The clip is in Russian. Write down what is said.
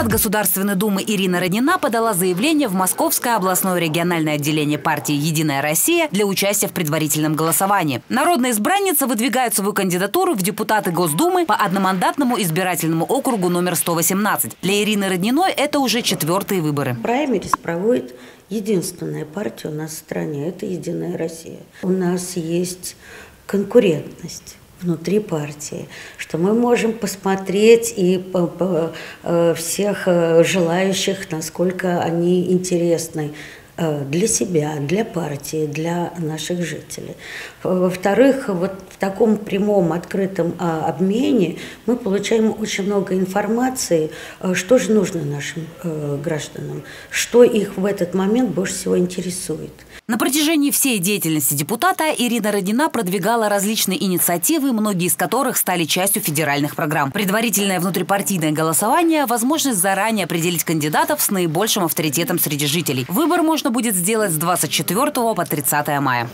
Депутат Государственной Думы Ирина Роднина подала заявление в Московское областное региональное отделение партии «Единая Россия» для участия в предварительном голосовании. Народная избранница выдвигает свою кандидатуру в депутаты Госдумы по одномандатному избирательному округу номер 118. Для Ирины Родниной это уже четвертые выборы. Праймерис проводит единственная партия у нас в стране – это «Единая Россия». У нас есть конкурентность внутри партии, что мы можем посмотреть и по, по, э, всех э, желающих, насколько они интересны для себя, для партии, для наших жителей. Во-вторых, вот в таком прямом, открытом а, обмене мы получаем очень много информации, э, что же нужно нашим э, гражданам, что их в этот момент больше всего интересует. На протяжении всей деятельности депутата Ирина Родина продвигала различные инициативы, многие из которых стали частью федеральных программ. Предварительное внутрипартийное голосование – возможность заранее определить кандидатов с наибольшим авторитетом среди жителей. Выбор можно будет сделать с 24 по 30 мая.